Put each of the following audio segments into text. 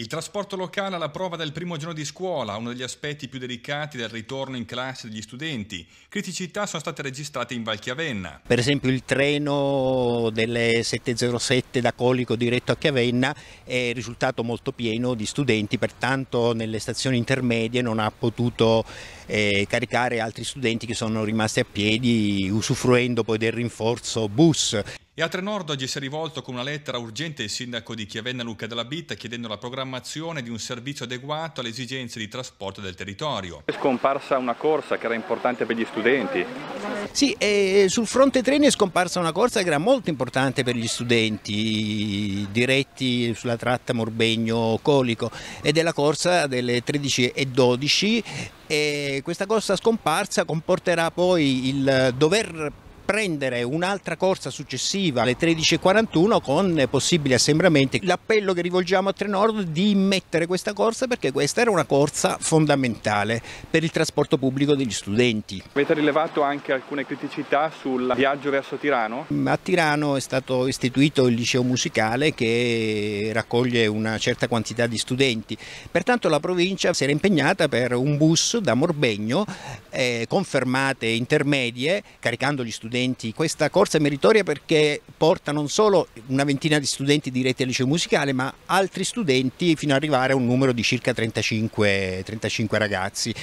Il trasporto locale alla prova del primo giorno di scuola, uno degli aspetti più delicati del ritorno in classe degli studenti. Criticità sono state registrate in Valchiavenna. Per esempio il treno delle 707 da Colico diretto a Chiavenna è risultato molto pieno di studenti, pertanto nelle stazioni intermedie non ha potuto eh, caricare altri studenti che sono rimasti a piedi usufruendo poi del rinforzo bus. E a Trenord oggi si è rivolto con una lettera urgente il sindaco di Chiavenna Luca della Bitta chiedendo la programmazione di un servizio adeguato alle esigenze di trasporto del territorio. È scomparsa una corsa che era importante per gli studenti. Sì, sul fronte treni è scomparsa una corsa che era molto importante per gli studenti diretti sulla tratta Morbegno-Colico ed è la corsa delle 13.12 e questa corsa scomparsa comporterà poi il dover prendere un'altra corsa successiva alle 13.41 con possibili assembramenti. L'appello che rivolgiamo a Trenord è di immettere questa corsa perché questa era una corsa fondamentale per il trasporto pubblico degli studenti. Avete rilevato anche alcune criticità sul viaggio verso Tirano? A Tirano è stato istituito il liceo musicale che raccoglie una certa quantità di studenti, pertanto la provincia si era impegnata per un bus da Morbegno eh, con fermate intermedie caricando gli studenti studenti. Questa corsa è meritoria perché porta non solo una ventina di studenti diretti al liceo musicale, ma altri studenti fino ad arrivare a un numero di circa 35, 35 ragazzi.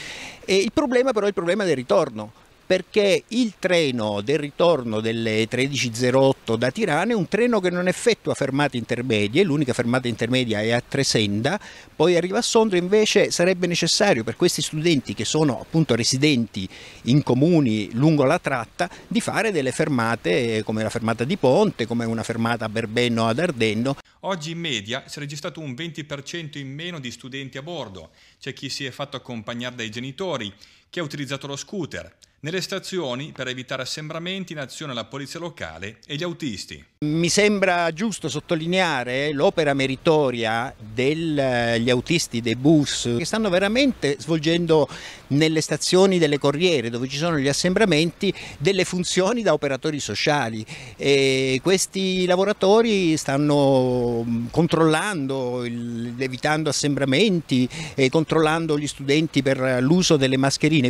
E il problema però è il problema del ritorno perché il treno del ritorno delle 13.08 da Tirana è un treno che non effettua fermate intermedie, l'unica fermata intermedia è a Tresenda, poi arriva a Sondrio, invece sarebbe necessario per questi studenti che sono appunto residenti in comuni lungo la tratta di fare delle fermate come la fermata di Ponte, come una fermata a Berbenno ad Ardenno. Oggi in media si è registrato un 20% in meno di studenti a bordo, c'è chi si è fatto accompagnare dai genitori, chi ha utilizzato lo scooter. Nelle stazioni, per evitare assembramenti, in azione la polizia locale e gli autisti. Mi sembra giusto sottolineare l'opera meritoria degli autisti dei bus che stanno veramente svolgendo nelle stazioni delle corriere dove ci sono gli assembramenti delle funzioni da operatori sociali e questi lavoratori stanno controllando, evitando assembramenti controllando gli studenti per l'uso delle mascherine.